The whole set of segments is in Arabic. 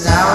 Now.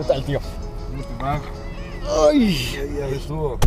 بتاع الطيف. إيش هو؟